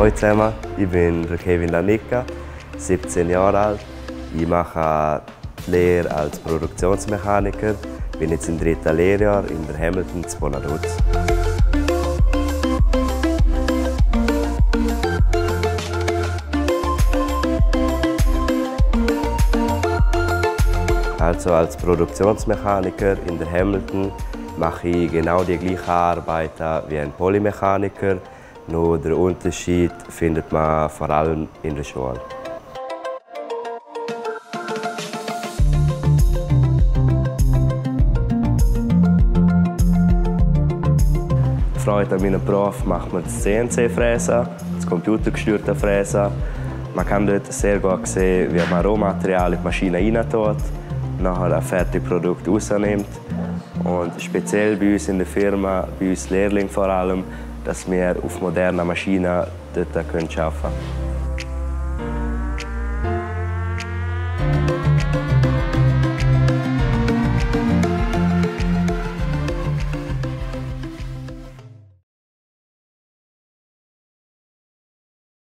Hallo zusammen, ich bin Kevin Lanica, 17 Jahre alt. Ich mache die Lehre als Produktionsmechaniker, bin jetzt im dritten Lehrjahr in der Hamilton zu Bonaduz. Also als Produktionsmechaniker in der Hamilton mache ich genau die gleichen Arbeiten wie ein Polymechaniker, nur der Unterschied findet man vor allem in der Schule. Freude an meinem Beruf macht man das CNC-Fräsen, das computergesteuerte Fräsen. Man kann dort sehr gut sehen, wie man Rohmaterial in die Maschine reintut, nachher ein fertiges Produkt rausnimmt. Und speziell bei uns in der Firma, bei uns Lehrlingen vor allem, dass wir auf modernen Maschinen dort arbeiten können.